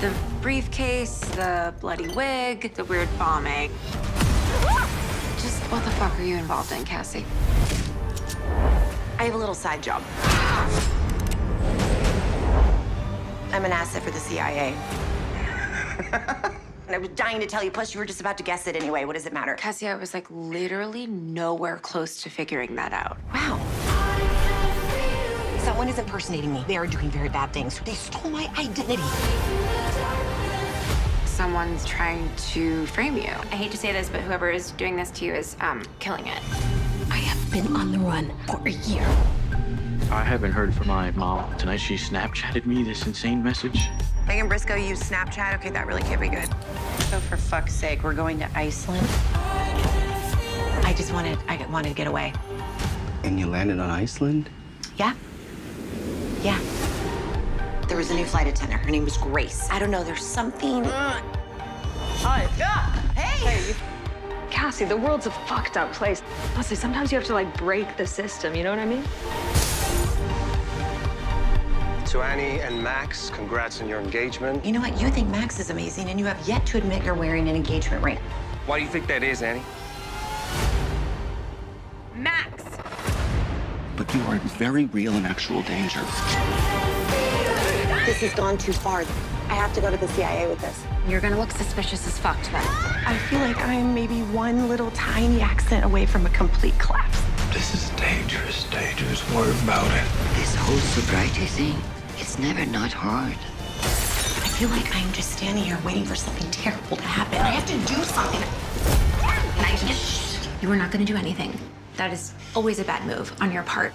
The briefcase, the bloody wig, the weird bombing. Just what the fuck are you involved in, Cassie? I have a little side job. I'm an asset for the CIA. and I was dying to tell you, plus you were just about to guess it anyway. What does it matter? Cassie, I was like literally nowhere close to figuring that out. Wow. Someone is impersonating me. They are doing very bad things. They stole my identity. Someone's trying to frame you. I hate to say this, but whoever is doing this to you is um, killing it. I have been on the run for a year. I haven't heard from my mom. Tonight she Snapchatted me this insane message. Megan Briscoe used Snapchat. Okay, that really can't be good. So for fuck's sake, we're going to Iceland. I just wanted, I wanted to get away. And you landed on Iceland? Yeah. Yeah. There was a new flight attendant. Her name was Grace. I don't know. There's something. Uh, hi. Yeah. Hey. Cassie, the world's a fucked up place. Honestly, sometimes you have to like break the system, you know what I mean? To Annie and Max, congrats on your engagement. You know what? You think Max is amazing, and you have yet to admit you're wearing an engagement ring. Why do you think that is, Annie? Max! But you are in very real and actual danger. This has gone too far. I have to go to the CIA with this. You're gonna look suspicious as fuck to them. I feel like I'm maybe one little tiny accident away from a complete collapse. This is dangerous, dangerous. Worry about it. This whole sobriety thing, it's never not hard. I feel like I'm just standing here waiting for something terrible to happen. I have to do something. And I just, you are not gonna do anything. That is always a bad move on your part.